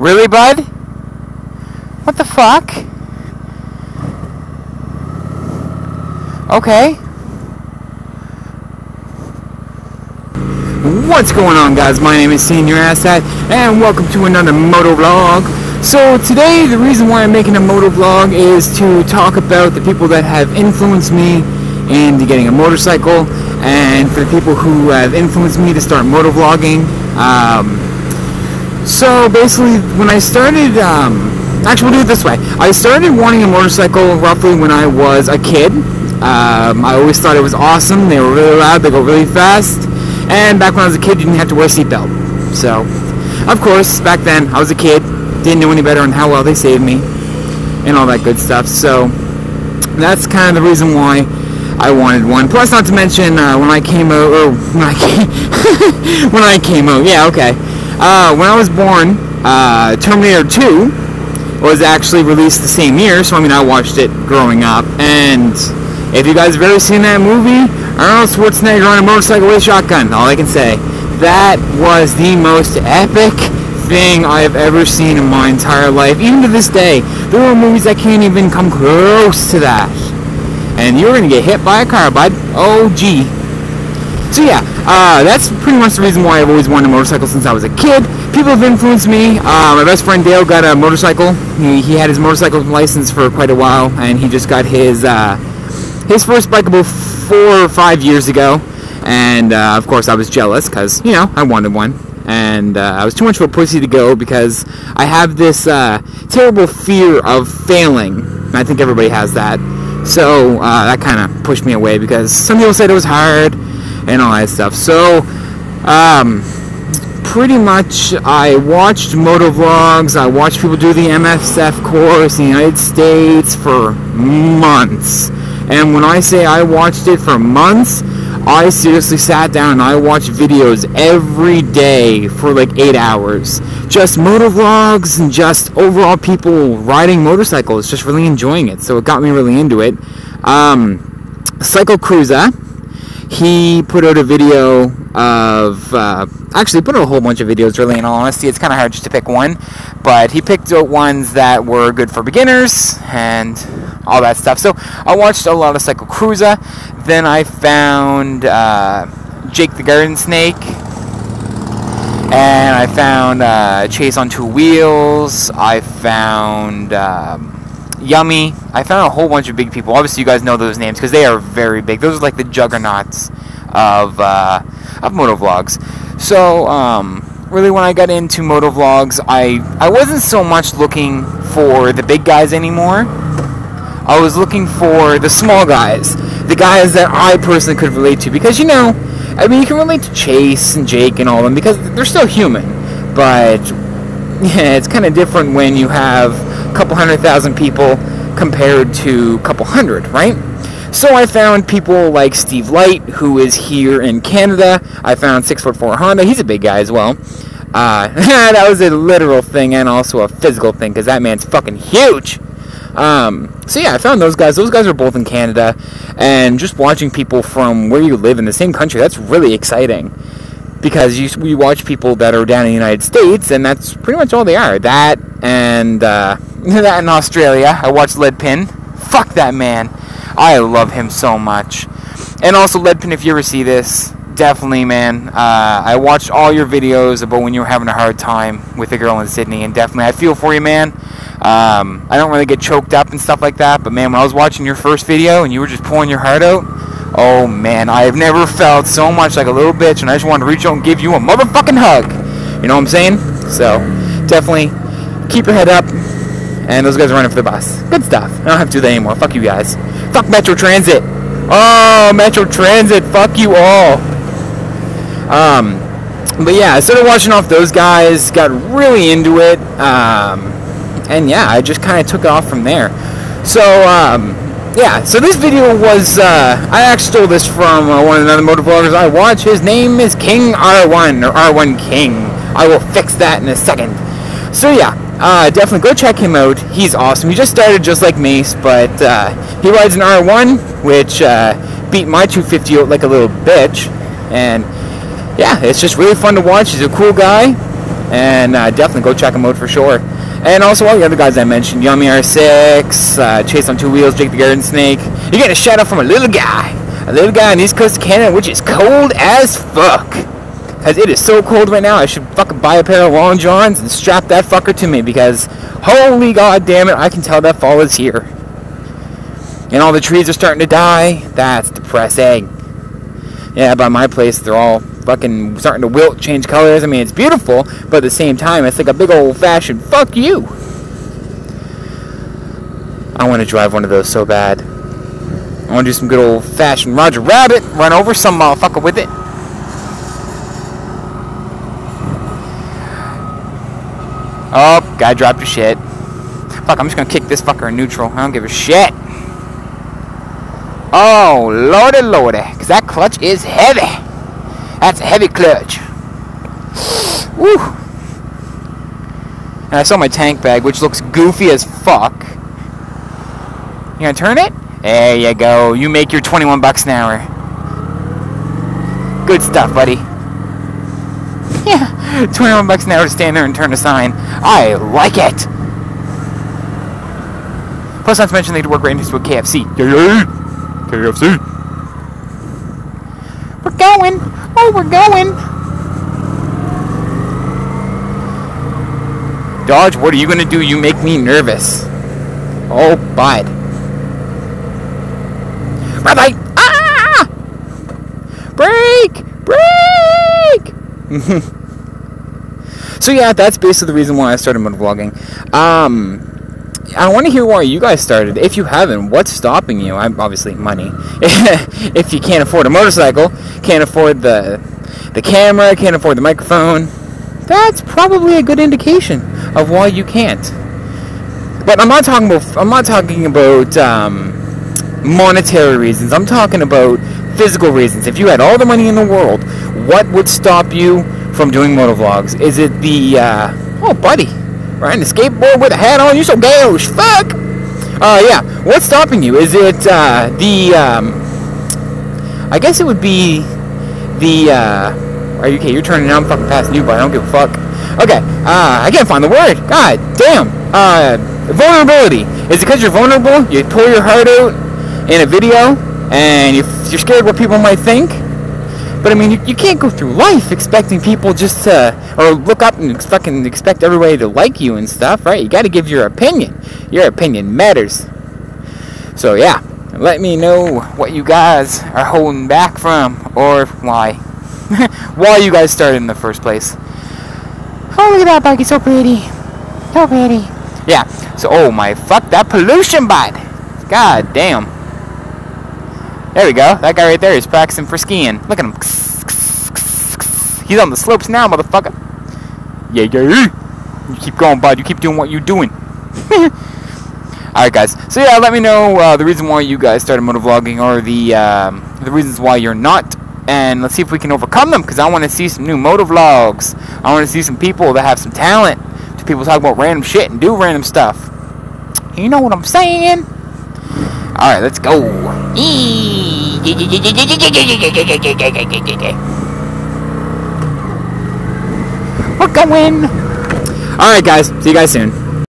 Really, bud? What the fuck? Okay. What's going on guys? My name is Senor Asshat and welcome to another moto vlog. So today the reason why I'm making a moto vlog is to talk about the people that have influenced me into getting a motorcycle and for the people who have influenced me to start moto vlogging. Um, so basically when I started, um, actually we'll do it this way. I started wanting a motorcycle roughly when I was a kid. Um, I always thought it was awesome. They were really loud, they go really fast and back when I was a kid, you didn't have to wear a seatbelt. So, of course, back then I was a kid, didn't know any better on how well they saved me, and all that good stuff. So, that's kind of the reason why I wanted one. Plus, not to mention uh, when I came out, or when I came, when I came out, yeah, okay. Uh, when I was born, uh, Terminator 2 was actually released the same year, so I mean, I watched it growing up, and if you guys have ever seen that movie, Arnold Schwarzenegger on a motorcycle with a shotgun. All I can say. That was the most epic thing I have ever seen in my entire life. Even to this day, there are movies that can't even come close to that. And you're gonna get hit by a car, bud. Oh, gee. So yeah, uh, that's pretty much the reason why I've always wanted a motorcycle since I was a kid. People have influenced me. Uh, my best friend Dale got a motorcycle. He, he, had his motorcycle license for quite a while, and he just got his uh, his first bike about four or five years ago, and uh, of course I was jealous because you know I wanted one, and uh, I was too much of a pussy to go because I have this uh, terrible fear of failing. I think everybody has that, so that kind of pushed me away because some people said it was hard and all that stuff. So. Um, pretty much I watched moto vlogs, I watched people do the MSF course in the United States for months. And when I say I watched it for months, I seriously sat down and I watched videos every day for like eight hours. Just motor vlogs and just overall people riding motorcycles, just really enjoying it. So it got me really into it. Um, CycleCruza, he put out a video of uh, actually put out a whole bunch of videos really in all honesty it's kind of hard just to pick one but he picked out ones that were good for beginners and all that stuff. So I watched a lot of CycleCruza. Then I found uh, Jake the Garden Snake. And I found uh, Chase on Two Wheels. I found um, Yummy. I found a whole bunch of big people. Obviously, you guys know those names because they are very big. Those are like the juggernauts of uh, of motovlogs. So, um, really, when I got into motovlogs, I I wasn't so much looking for the big guys anymore. I was looking for the small guys, the guys that I personally could relate to, because you know, I mean, you can relate to Chase and Jake and all of them because they're still human, but yeah, it's kind of different when you have a couple hundred thousand people compared to a couple hundred, right? So I found people like Steve Light, who is here in Canada. I found Six Foot Four Honda. He's a big guy as well. Uh, that was a literal thing and also a physical thing because that man's fucking huge. Um, so yeah, I found those guys. Those guys are both in Canada, and just watching people from where you live in the same country, that's really exciting. Because you, we watch people that are down in the United States, and that's pretty much all they are. That and uh, that in Australia. I watched Leadpin. Fuck that man. I love him so much. And also Leadpin, if you ever see this, definitely, man. Uh, I watched all your videos about when you were having a hard time with a girl in Sydney, and definitely, I feel for you, man. Um, I don't really get choked up and stuff like that, but man, when I was watching your first video and you were just pulling your heart out, oh man, I have never felt so much like a little bitch, and I just wanted to reach out and give you a motherfucking hug. You know what I'm saying? So, definitely keep your head up. And those guys are running for the bus. Good stuff. I don't have to do that anymore. Fuck you guys. Fuck Metro Transit. Oh, Metro Transit. Fuck you all. Um, but yeah, I started watching off those guys. Got really into it. Um, and yeah, I just kind of took it off from there. So um, yeah, so this video was uh, I actually stole this from uh, one of the other motovloggers I watch. His name is King R1 or R1 King. I will fix that in a second. So yeah, uh, definitely go check him out. He's awesome. He just started just like Mace, but uh, he rides an R1, which uh, beat my 250 out like a little bitch. And yeah, it's just really fun to watch. He's a cool guy. and uh, definitely go check him out for sure. And also all the other guys I mentioned, Yummy R6, uh, Chase on Two Wheels, Jake the Garden Snake. You get a shout out from a little guy, a little guy on East Coast of Canada, which is cold as fuck. Cause it is so cold right now, I should fucking buy a pair of long johns and strap that fucker to me because holy god damn it, I can tell that fall is here. And all the trees are starting to die. That's depressing. Yeah, by my place, they're all fucking starting to wilt, change colors. I mean, it's beautiful, but at the same time, it's like a big old fashioned fuck you. I want to drive one of those so bad. I want to do some good old fashioned Roger Rabbit, run over some motherfucker with it. Oh, guy dropped your shit. Fuck, I'm just gonna kick this fucker in neutral. I don't give a shit. Oh, lordy, lordy. Because that clutch is heavy. That's a heavy clutch. Woo. And I saw my tank bag, which looks goofy as fuck. You gonna turn it? There you go. You make your 21 bucks an hour. Good stuff, buddy. Yeah, 21 bucks an hour to stand there and turn a sign. I like it. Plus, not to mention they do work right next to a KFC. KFC. We're going. Oh, we're going. Dodge, what are you gonna do? You make me nervous. Oh, bud. Bye bye. Ah! Break! Break! so yeah, that's basically the reason why I started motovlogging. Um, I want to hear why you guys started. If you haven't, what's stopping you? I'm obviously money. if you can't afford a motorcycle, can't afford the the camera, can't afford the microphone, that's probably a good indication of why you can't. But I'm not talking about I'm not talking about um, monetary reasons. I'm talking about physical reasons. If you had all the money in the world, what would stop you from doing motovlogs? Is it the uh, oh, buddy, riding a skateboard with a hat on? You're so gauche, fuck. Uh, yeah. What's stopping you? Is it uh, the? Um, I guess it would be the. Uh, are you okay? You're turning. I'm fucking past you, but I don't give a fuck. Okay. Uh, I can't find the word. God damn. Uh, vulnerability. Is it because you're vulnerable? You tore your heart out in a video, and you're scared what people might think? But I mean, you, you can't go through life expecting people just to, or look up and fucking expect everybody to like you and stuff, right? You got to give your opinion. Your opinion matters. So yeah, let me know what you guys are holding back from, or why. why you guys started in the first place. Oh, look at that bike. It's so pretty. So pretty. Yeah. So, oh my, fuck that pollution bot. God damn. There we go. That guy right there is practicing for skiing. Look at him. He's on the slopes now, motherfucker. Yeah, yeah. You keep going, bud. You keep doing what you're doing. Alright, guys. So, yeah, let me know uh, the reason why you guys started motovlogging or the, um, the reasons why you're not. And let's see if we can overcome them because I want to see some new motovlogs. I want to see some people that have some talent. To people talk about random shit and do random stuff. You know what I'm saying? Alright, let's go. We're going. Alright, guys. See you guys soon.